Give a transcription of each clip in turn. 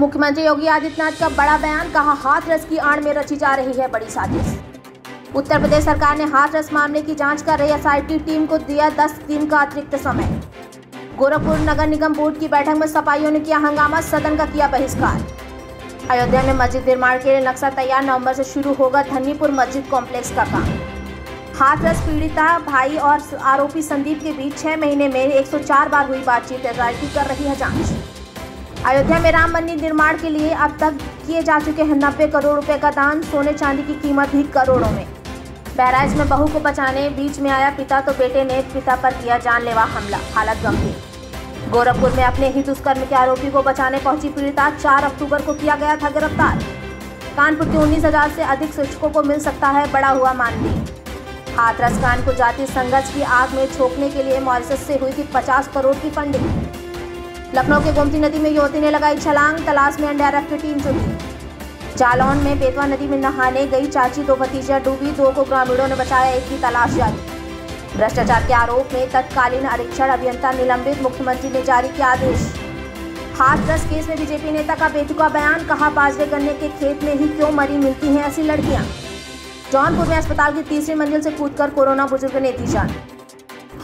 मुख्यमंत्री योगी आदित्यनाथ का बड़ा बयान, कहा हाथरस की आड़ में रची जा रही है बड़ी साजिश। उत्तर प्रदेश सरकार ने हाथरस मामले की जाँच कर रही एसआईटी टीम को दिया 10 दिन का अतिरिक्त समय। गोरखपुर नगर निगम बोर्ड की बैठक में सपाइयों ने किया हंगामा, सदन का किया बहिष्कार। अयोध्या में मस्जिद निर्माण के लिए नक्शा तैयार, नवंबर से शुरू होगा धन्नीपुर मस्जिद कॉम्प्लेक्स का काम। हाथरस पीड़िता, भाई और आरोपी संदीप के बीच छह महीने में 104 बार हुई बातचीत, एसआईटी कर रही है जाँच। अयोध्या में राम मंदिर निर्माण के लिए अब तक किए जा चुके हैं नब्बे करोड़ रुपए का दान, सोने चांदी की कीमत भी करोड़ों में। बहराइच में बहू को बचाने, बीच में आया पिता तो बेटे ने पिता पर किया जानलेवा हमला, हालत गंभीर। गोरखपुर में अपने ही दुष्कर्म के आरोपी को बचाने पहुँची पीड़िता 4 अक्टूबर को किया गया था गिरफ़्तार। कानपुर के उन्नीस हज़ार से अधिक शिक्षकों को मिल सकता है बड़ा हुआ मानदेय। हाथरस कांड को जाति संघर्ष की आग में छोकने के लिए मॉरिसस से हुई थी 50 करोड़ की फंडिंग। लखनऊ के गोमती नदी में युवती ने लगाई छलांग, तलाश में एनडीआरएफ की टीम जुटी जालौन में बेतवा नदी में नहाने गई चाची, दो भतीजा डूबी, दो को ग्रामीणों ने बचाया, एक की तलाश जारी। भ्रष्टाचार के आरोप में तत्कालीन आरक्षण अभियंता निलंबित, मुख्यमंत्री ने जारी किया आदेश। हाथरस केस में बीजेपी नेता का बेतुका बयान, कहा बाजरे गन्ने के खेत में ही क्यों मरी मिलती हैं ऐसी लड़कियाँ? जौनपुर में अस्पताल की तीसरी मंजिल से कूदकर कोरोना बुज़ुर्ग ने दी जान।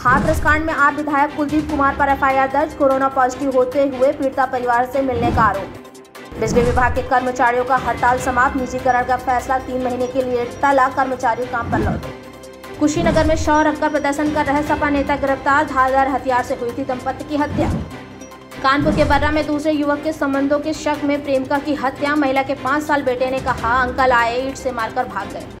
हाथरस कांड में आप विधायक कुलदीप कुमार पर एफआईआर दर्ज, कोरोना पॉजिटिव होते हुए पीड़िता परिवार से मिलने का आरोप। बिजली विभाग के कर्मचारियों का हड़ताल समाप्त, निजीकरण का फैसला तीन महीने के लिए टला कर्मचारी काम पर लौटे। कुशीनगर में शव रखकर प्रदर्शन कर रहे सपा नेता गिरफ़्तार, धारदार हथियार से हुई थी दंपति की हत्या। कानपुर के बर्रा में दूसरे युवक के संबंधों के शक में प्रेमिका की हत्या, महिला के पाँच साल बेटे ने कहा, अंकल आए ईट से मारकर भाग गए।